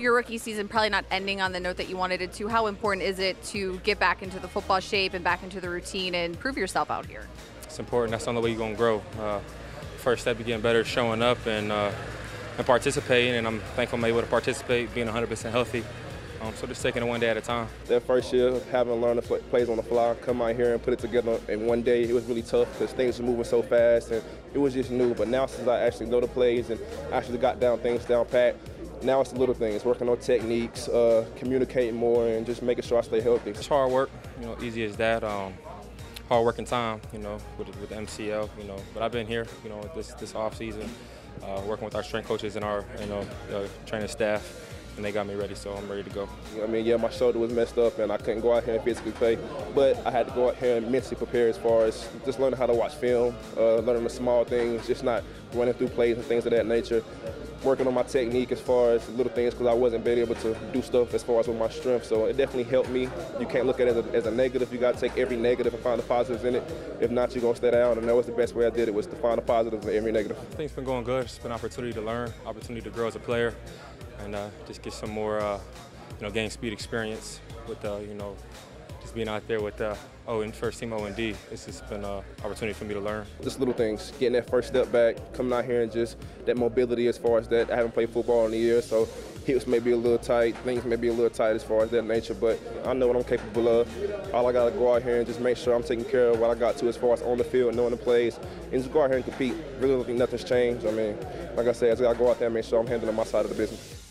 your rookie season probably not ending on the note that you wanted it to, how important is it to get back into the football shape and back into the routine and prove yourself out here? It's important. That's the only way you're going to grow. Uh, first step, you getting better, showing up and, uh, and participating. And I'm thankful I'm able to participate, being 100% healthy. Um, so just taking it one day at a time. That first year, having to learn the plays on the fly, come out here and put it together in one day, it was really tough because things were moving so fast and it was just new. But now since I actually know the plays and actually got down things down pat, now it's the little things, working on techniques, uh, communicating more, and just making sure I stay healthy. It's hard work, you know, easy as that. Um, hard working time, you know, with, with MCL, you know. But I've been here, you know, this this off season, uh, working with our strength coaches and our, you know, uh, training staff and they got me ready, so I'm ready to go. I mean, yeah, my shoulder was messed up, and I couldn't go out here and physically play, but I had to go out here and mentally prepare as far as just learning how to watch film, uh, learning the small things, just not running through plays and things of that nature. Working on my technique as far as little things because I wasn't being able to do stuff as far as with my strength. So it definitely helped me. You can't look at it as a, as a negative. You got to take every negative and find the positives in it. If not, you're going to stay down. And that was the best way I did it was to find the positives in every negative. It's been going good. It's been an opportunity to learn, opportunity to grow as a player and uh, just get some more, uh, you know, game speed experience with, uh, you know, just being out there with uh, Owen, first team O and D. It's just been an opportunity for me to learn. Just little things, getting that first step back, coming out here and just that mobility as far as that. I haven't played football in a year, so hips may be a little tight, things may be a little tight as far as that nature, but I know what I'm capable of. All I got to go out here and just make sure I'm taking care of what I got to as far as on the field, and knowing the plays, and just go out here and compete. Really, nothing's changed. I mean, like I said, I got to go out there and make sure I'm handling my side of the business.